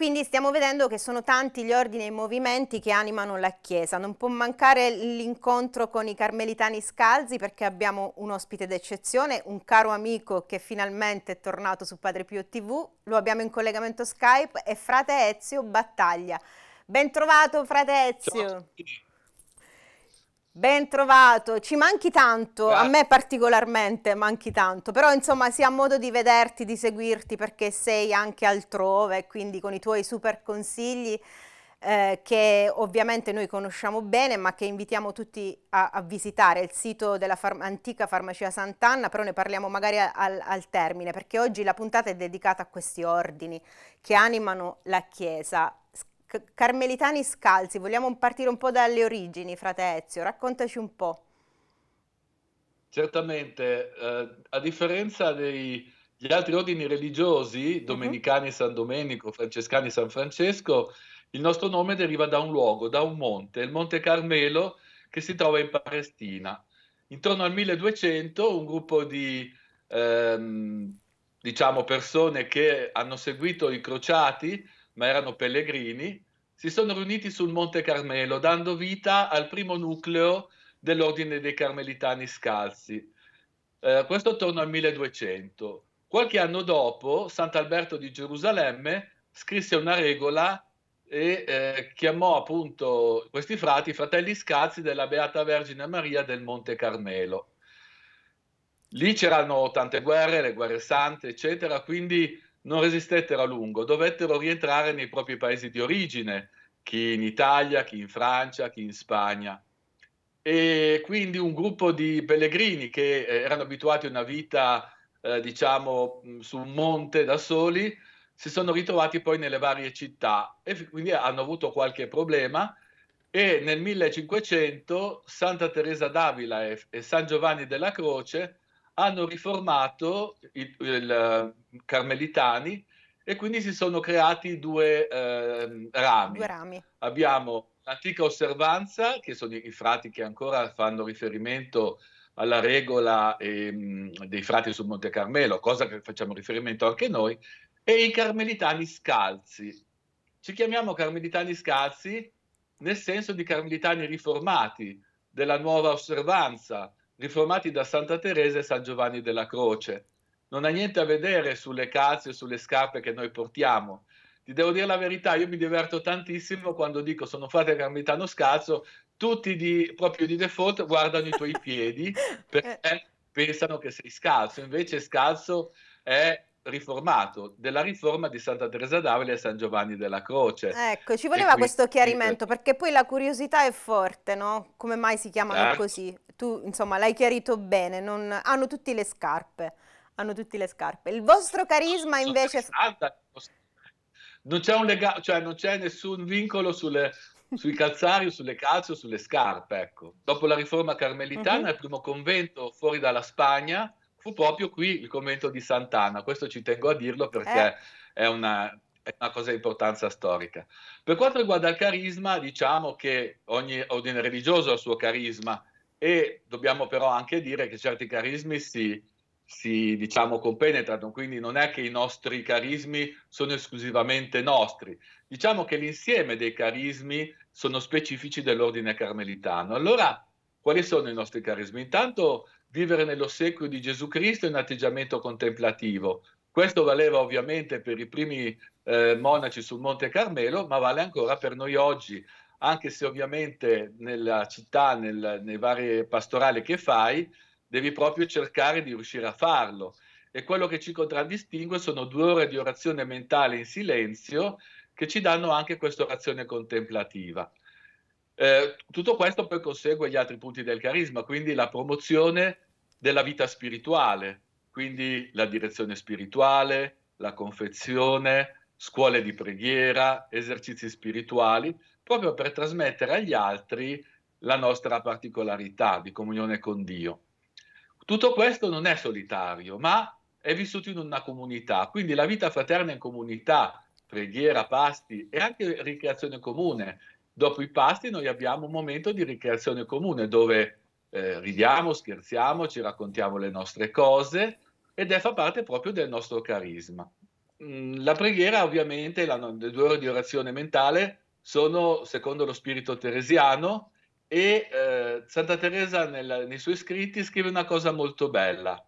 quindi stiamo vedendo che sono tanti gli ordini e i movimenti che animano la Chiesa. Non può mancare l'incontro con i carmelitani scalzi perché abbiamo un ospite d'eccezione, un caro amico che finalmente è tornato su Padre Pio TV, lo abbiamo in collegamento Skype, è frate Ezio Battaglia. Ben trovato frate Ezio. Ciao. Ben trovato, ci manchi tanto, Grazie. a me particolarmente manchi tanto, però insomma si ha modo di vederti, di seguirti perché sei anche altrove, quindi con i tuoi super consigli eh, che ovviamente noi conosciamo bene ma che invitiamo tutti a, a visitare. Il sito della far antica farmacia Sant'Anna, però ne parliamo magari al, al termine perché oggi la puntata è dedicata a questi ordini che animano la Chiesa Carmelitani scalzi, vogliamo partire un po' dalle origini, frate Ezio, raccontaci un po'. Certamente, eh, a differenza degli altri ordini religiosi, mhm. domenicani uh-huh. San Domenico, francescani San Francesco, il nostro nome deriva da un luogo, da un monte, il Monte Carmelo, che si trova in Palestina. Intorno al 1200 un gruppo di ehm, diciamo persone che hanno seguito i crociati ma erano pellegrini, si sono riuniti sul Monte Carmelo, dando vita al primo nucleo dell'Ordine dei Carmelitani Scalzi. Eh, questo attorno al 1200. Qualche anno dopo, Sant'Alberto di Gerusalemme scrisse una regola e eh, chiamò appunto questi frati fratelli scalzi della Beata Vergine Maria del Monte Carmelo. Lì c'erano tante guerre, le guerre sante, eccetera, quindi non resistettero a lungo, dovettero rientrare nei propri paesi di origine, chi in Italia, chi in Francia, chi in Spagna. E quindi un gruppo di pellegrini che eh, erano abituati a una vita, eh, diciamo, su un monte da soli, si sono ritrovati poi nelle varie città e quindi hanno avuto qualche problema e nel 1500 Santa Teresa d'Avila e, e San Giovanni della Croce hanno riformato i, il, carmelitani e quindi si sono creati due eh, rami. Due rami. Abbiamo l'antica osservanza, che sono i frati che ancora fanno riferimento alla regola eh, dei frati sul Monte Carmelo, cosa che facciamo riferimento anche noi, e i carmelitani scalzi. Ci chiamiamo carmelitani scalzi nel senso di carmelitani riformati, della nuova osservanza, riformati da Santa Teresa e San Giovanni della Croce. Non ha niente a vedere sulle calze e sulle scarpe che noi portiamo. Ti devo dire la verità, io mi diverto tantissimo quando dico sono frate carmitano scalzo, tutti di, proprio di default guardano i tuoi piedi perché pensano che sei scalzo, invece scalzo è riformato, della riforma di Santa Teresa d'Avila e San Giovanni della Croce. Ecco, ci voleva qui, questo chiarimento, perché poi la curiosità è forte, no? Come mai si chiamano certo. così? Tu, insomma, l'hai chiarito bene, non... hanno tutte le scarpe, hanno tutte le scarpe. Il vostro carisma invece... Non c'è un legame, cioè non c'è nessun vincolo sulle, sui calzari sulle calze o sulle scarpe, ecco. Dopo la riforma carmelitana, uh-huh. il primo convento fuori dalla Spagna, fu proprio qui il convento di Sant'Anna. Questo ci tengo a dirlo perché eh. è, una, è una cosa di importanza storica. Per quanto riguarda il carisma, diciamo che ogni ordine religioso ha il suo carisma e dobbiamo però anche dire che certi carismi si, si diciamo, compenetrano, quindi non è che i nostri carismi sono esclusivamente nostri. Diciamo che l'insieme dei carismi sono specifici dell'ordine carmelitano. Allora, quali sono i nostri carismi? Intanto vivere nell'ossequio di Gesù Cristo un atteggiamento contemplativo. Questo valeva ovviamente per i primi eh, monaci sul Monte Carmelo, ma vale ancora per noi oggi, anche se ovviamente nella città, nel, nei vari pastorali che fai, devi proprio cercare di riuscire a farlo. E quello che ci contraddistingue sono due ore di orazione mentale in silenzio che ci danno anche questa orazione contemplativa. Eh, tutto questo poi consegue gli altri punti del carisma, quindi la promozione della vita spirituale, quindi la direzione spirituale, la confezione, scuole di preghiera, esercizi spirituali, proprio per trasmettere agli altri la nostra particolarità di comunione con Dio. Tutto questo non è solitario, ma è vissuto in una comunità, quindi la vita fraterna in comunità, preghiera, pasti e anche ricreazione comune Dopo i pasti noi abbiamo un momento di ricreazione comune dove eh, ridiamo, scherziamo, ci raccontiamo le nostre cose ed è fa parte proprio del nostro carisma. mh, la preghiera ovviamente, la, le due ore di orazione mentale sono secondo lo spirito teresiano e eh, Santa Teresa nel, nei suoi scritti scrive una cosa molto bella.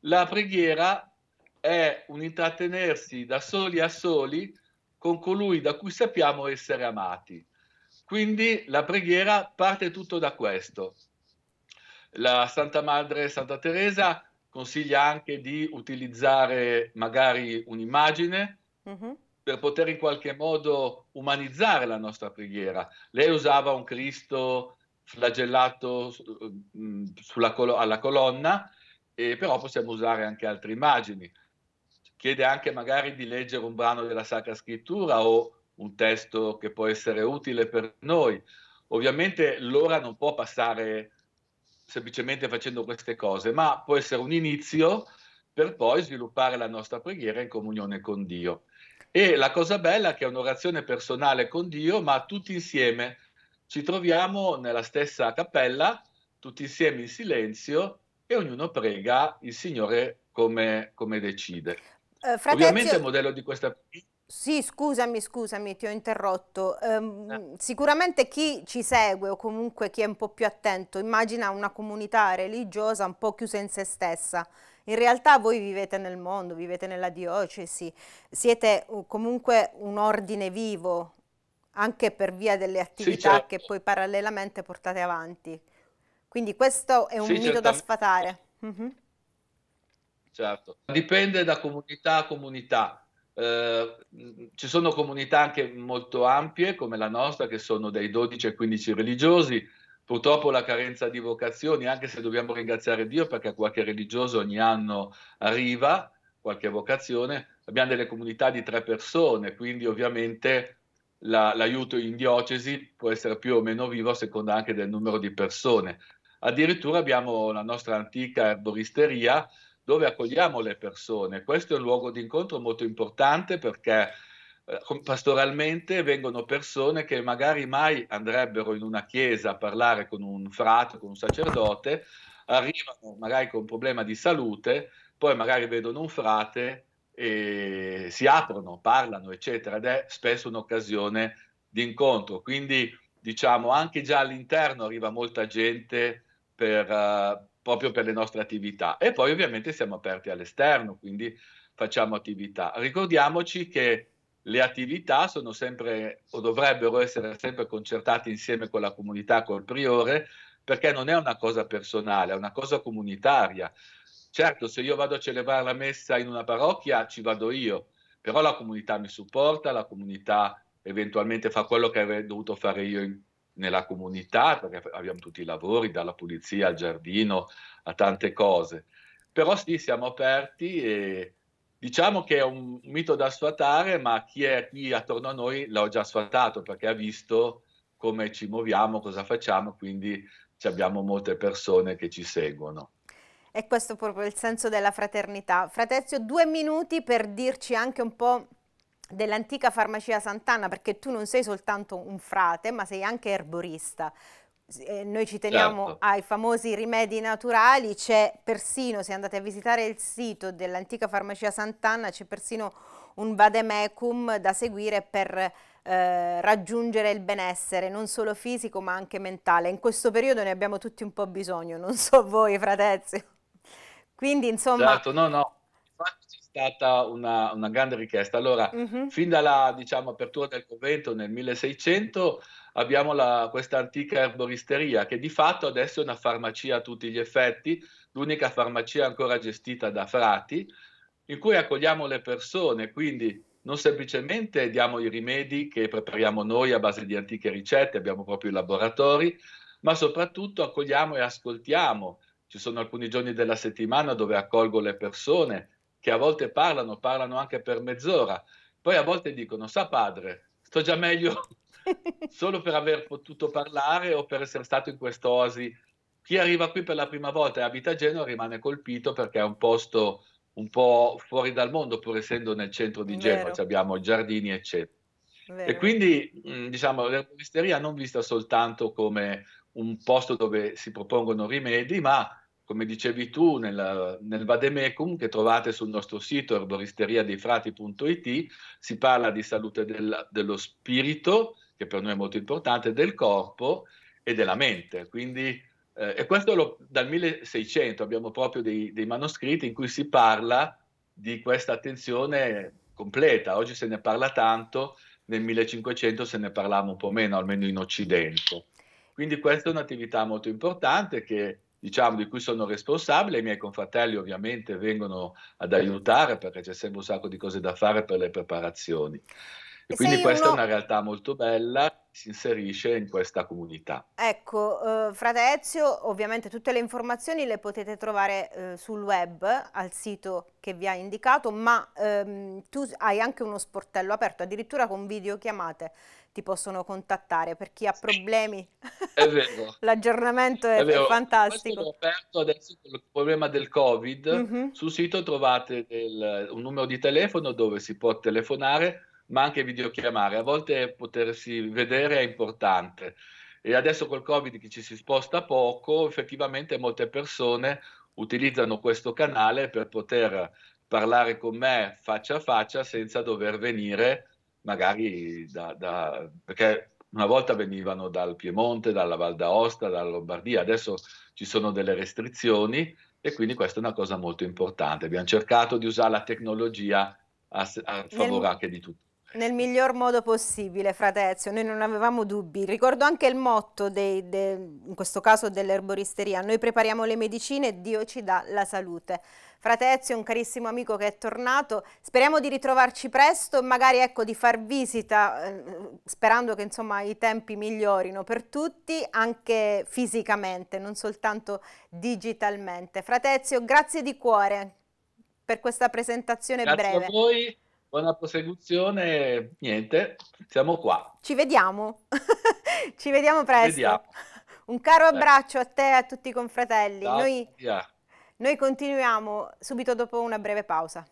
La preghiera è un intrattenersi da soli a soli con colui da cui sappiamo essere amati. Quindi la preghiera parte tutto da questo. La Santa Madre Santa Teresa consiglia anche di utilizzare magari un'immagine uh-huh. per poter in qualche modo umanizzare la nostra preghiera. Lei usava un Cristo flagellato mm, sulla col- alla colonna, e però possiamo usare anche altre immagini. Chiede anche magari di leggere un brano della Sacra Scrittura o un testo che può essere utile per noi. Ovviamente l'ora non può passare semplicemente facendo queste cose, ma può essere un inizio per poi sviluppare la nostra preghiera in comunione con Dio. E la cosa bella è che è un'orazione personale con Dio, ma tutti insieme ci troviamo nella stessa cappella, tutti insieme in silenzio e ognuno prega il Signore come, come decide. Uh, Ovviamente il modello di questa sì, scusami, scusami, ti ho interrotto. Um, eh. Sicuramente chi ci segue o comunque chi è un po' più attento immagina una comunità religiosa un po' chiusa in se stessa. In realtà voi vivete nel mondo, vivete nella diocesi, siete uh, comunque un ordine vivo, anche per via delle attività sì, certo. che poi parallelamente portate avanti. Quindi questo è un sì, mito certamente. da sfatare. Mm-hmm. Certo, dipende da comunità a comunità eh, ci sono comunità anche molto ampie come la nostra che sono dai 12 ai 15 religiosi. Purtroppo la carenza di vocazioni, anche se dobbiamo ringraziare Dio perché qualche religioso ogni anno arriva, qualche vocazione, abbiamo delle comunità di tre persone, quindi ovviamente la, l'aiuto in diocesi può essere più o meno vivo a seconda anche del numero di persone. Addirittura abbiamo la nostra antica erboristeria dove accogliamo le persone. Questo è un luogo di incontro molto importante perché eh, pastoralmente vengono persone che magari mai andrebbero in una chiesa a parlare con un frate, con un sacerdote, arrivano magari con un problema di salute, poi magari vedono un frate e si aprono, parlano, eccetera, ed è spesso un'occasione di incontro. Quindi, diciamo, anche già all'interno arriva molta gente per, uh, proprio per le nostre attività. E poi ovviamente siamo aperti all'esterno, quindi facciamo attività. Ricordiamoci che le attività sono sempre o dovrebbero essere sempre concertate insieme con la comunità, col priore, perché non è una cosa personale, è una cosa comunitaria. Certo, se io vado a celebrare la messa in una parrocchia, ci vado io, però la comunità mi supporta, la comunità eventualmente fa quello che avrei dovuto fare io in, nella comunità, perché abbiamo tutti i lavori, dalla pulizia al giardino a tante cose. Però sì, siamo aperti e diciamo che è un mito da sfatare, ma chi è qui attorno a noi l'ha già sfatato perché ha visto come ci muoviamo, cosa facciamo, quindi abbiamo molte persone che ci seguono. E questo è proprio il senso della fraternità. Fratezio, due minuti per dirci anche un po' dell'antica farmacia Sant'Anna, perché tu non sei soltanto un frate, ma sei anche erborista. Eh, noi ci teniamo certo. ai famosi rimedi naturali, c'è persino, se andate a visitare il sito dell'antica farmacia Sant'Anna, c'è persino un vademecum da seguire per eh, raggiungere il benessere, non solo fisico ma anche mentale. In questo periodo ne abbiamo tutti un po' bisogno, non so voi fratezzi. Quindi insomma... Certo, no, no, stata una, una grande richiesta. Allora, uh-huh. fin dalla diciamo, apertura del convento nel 1600 abbiamo la, questa antica erboristeria che di fatto adesso è una farmacia a tutti gli effetti, l'unica farmacia ancora gestita da frati, in cui accogliamo le persone, quindi non semplicemente diamo i rimedi che prepariamo noi a base di antiche ricette, abbiamo proprio i laboratori, ma soprattutto accogliamo e ascoltiamo. Ci sono alcuni giorni della settimana dove accolgo le persone che a volte parlano, parlano anche per mezz'ora, poi a volte dicono, sa padre, sto già meglio solo per aver potuto parlare o per essere stato in quest'oasi. Chi arriva qui per la prima volta e abita a Genova rimane colpito perché è un posto un po' fuori dal mondo, pur essendo nel centro di Genova, cioè abbiamo giardini, eccetera. Vero. E quindi, diciamo, l'erboristeria non vista soltanto come un posto dove si propongono rimedi, ma come dicevi tu, nel, nel Vademecum, che trovate sul nostro sito erboristeria-dei-frati.it, si parla di salute del, dello spirito, che per noi è molto importante, del corpo e della mente. Quindi, eh, e questo lo, dal 1600 abbiamo proprio dei, dei manoscritti in cui si parla di questa attenzione completa. Oggi se ne parla tanto, nel 1500 se ne parlava un po' meno, almeno in Occidente. Quindi questa è un'attività molto importante che diciamo, di cui sono responsabile, i miei confratelli ovviamente vengono ad aiutare perché c'è sempre un sacco di cose da fare per le preparazioni. E, quindi questa uno... è una realtà molto bella, si inserisce in questa comunità. Ecco, eh, Frate Ezio, ovviamente tutte le informazioni le potete trovare eh, sul web, al sito che vi ha indicato, ma ehm, tu hai anche uno sportello aperto, addirittura con videochiamate ti possono contattare per chi ha problemi. È vero. L'aggiornamento è, è, è fantastico. Questo aperto adesso con il problema del Covid. Mm-hmm. Sul sito trovate del, un numero di telefono dove si può telefonare, ma anche videochiamare. A volte potersi vedere è importante. E adesso col Covid che ci si sposta poco, effettivamente molte persone utilizzano questo canale per poter parlare con me faccia a faccia senza dover venire magari da, da, perché una volta venivano dal Piemonte, dalla Val d'Aosta, dalla Lombardia, adesso ci sono delle restrizioni e quindi questa è una cosa molto importante. Abbiamo cercato di usare la tecnologia a, a favore anche di tutti. Nel miglior modo possibile, Fratezio, noi non avevamo dubbi. Ricordo anche il motto, dei, de, in questo caso dell'erboristeria, noi prepariamo le medicine e Dio ci dà la salute. Fratezio un carissimo amico che è tornato, speriamo di ritrovarci presto e magari ecco, di far visita, eh, sperando che insomma, i tempi migliorino per tutti, anche fisicamente, non soltanto digitalmente. Fratezio, grazie di cuore per questa presentazione grazie breve. Grazie a voi buona prosecuzione. Niente, siamo qua. Ci vediamo. Ci vediamo presto. Vediamo. Un caro abbraccio a te e a tutti i confratelli. Noi, noi continuiamo subito dopo una breve pausa.